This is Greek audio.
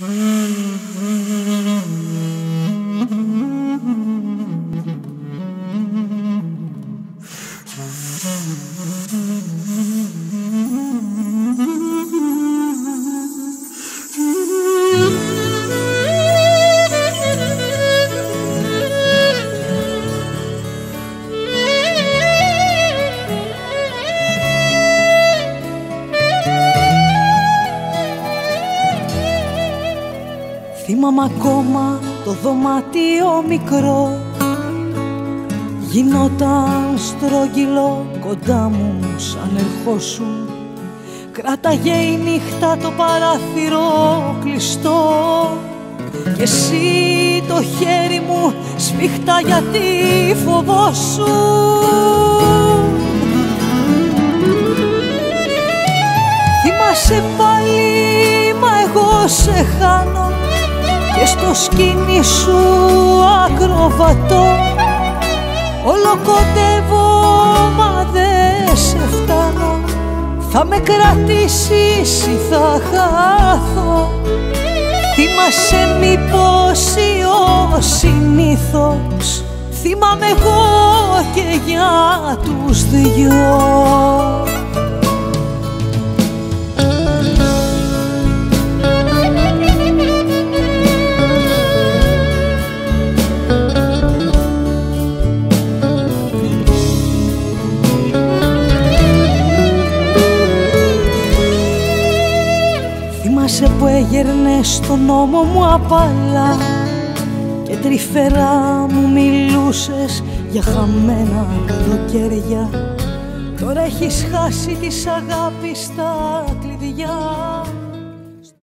Mm. Θυμάμαι ακόμα το δωμάτιο μικρό. Γινόταν στρογγυλό κοντά μου σαν ερχόσουν. Κράταγε η νύχτα το παράθυρο κλειστό. Και εσύ το χέρι μου σφιχτά γιατί φοβόσου Θυμάσαι πάλι μα εγώ σε χάνω και στο σκηνή σου ακροβατώ όλο κοντεύω μα δεν σε φτάνω. Θα με κρατήσεις ή θα χάθω Θυμάσαι μήπως ή ο συνήθως. Θυμάμαι εγώ και για τους δυο Θυμάσαι που έγερνε στον νόμο μου απαλά Και τρυφερά μου μιλούσες για χαμένα καλοκαίρια. Τώρα έχεις χάσει της αγάπης τα κλειδιά